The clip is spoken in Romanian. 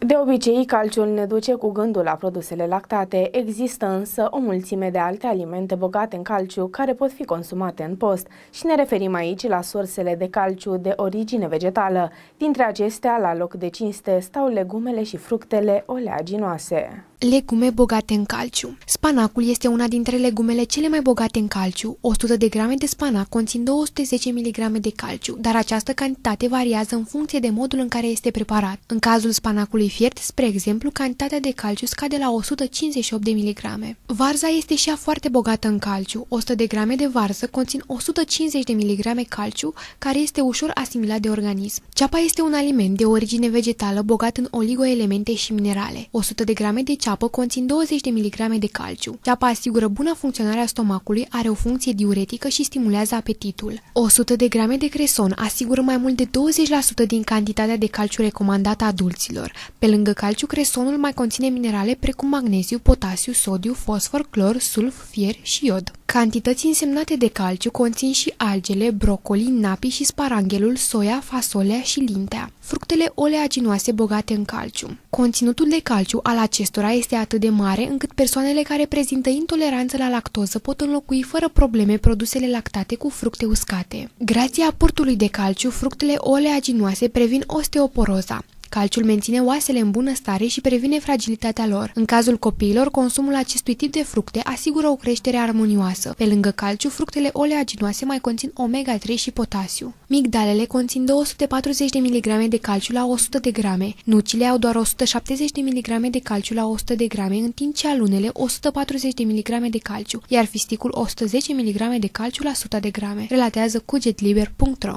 De obicei, calciul ne duce cu gândul la produsele lactate. Există însă o mulțime de alte alimente bogate în calciu care pot fi consumate în post și ne referim aici la sursele de calciu de origine vegetală. Dintre acestea, la loc de cinste, stau legumele și fructele oleaginoase. Legume bogate în calciu. Spanacul este una dintre legumele cele mai bogate în calciu. 100 de grame de spanac conțin 210 mg de calciu, dar această cantitate variază în funcție de modul în care este preparat. În cazul spanacului fiert, spre exemplu, cantitatea de calciu scade la 158 de mg. Varza este și ea foarte bogată în calciu. 100 de grame de varză conțin 150 de mg calciu, care este ușor asimilat de organism. Ceapa este un aliment de origine vegetală bogat în oligoelemente și minerale. 100 de grame de ceapă conțin 20 de mg de calciu. Ceapa asigură bună funcționare a stomacului, are o funcție diuretică și stimulează apetitul. 100 de grame de creson asigură mai mult de 20% din cantitatea de calciu recomandată adulților. Pe lângă calciu, cresonul mai conține minerale precum magneziu, potasiu, sodiu, fosfor, clor, sulf, fier și iod. Cantități însemnate de calciu conțin și algele, brocoli, napi și sparanghelul, soia, fasolea și lintea. Fructele oleaginoase bogate în calciu. Conținutul de calciu al acestora este atât de mare încât persoanele care prezintă intoleranță la lactoză pot înlocui fără probleme produsele lactate cu fructe uscate. Grație aportului de calciu, fructele oleaginoase previn osteoporoza. Calciul menține oasele în bună stare și previne fragilitatea lor. În cazul copiilor, consumul acestui tip de fructe asigură o creștere armonioasă. Pe lângă calciu, fructele oleaginoase mai conțin omega-3 și potasiu. Migdalele conțin 240 de mg de calciu la 100 de grame. Nucile au doar 170 de mg de calciu la 100 de grame, în timp ce alunele 140 de mg de calciu, iar fisticul 110 mg de calciu la 100 de grame, relatează cugetliber.ro.